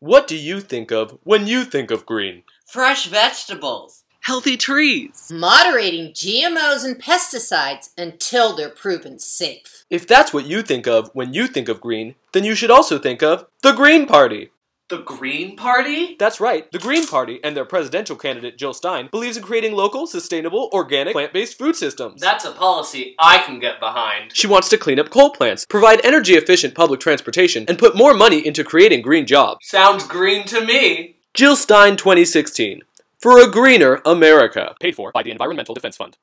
What do you think of when you think of green? Fresh vegetables. Healthy trees. Moderating GMOs and pesticides until they're proven safe. If that's what you think of when you think of green, then you should also think of the Green Party. The Green Party? That's right, the Green Party and their presidential candidate Jill Stein believes in creating local, sustainable, organic, plant-based food systems. That's a policy I can get behind. She wants to clean up coal plants, provide energy-efficient public transportation, and put more money into creating green jobs. Sounds green to me. Jill Stein 2016. For a greener America. Paid for by the Environmental Defense Fund.